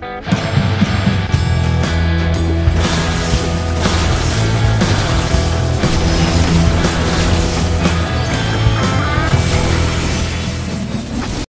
Mm-hmm.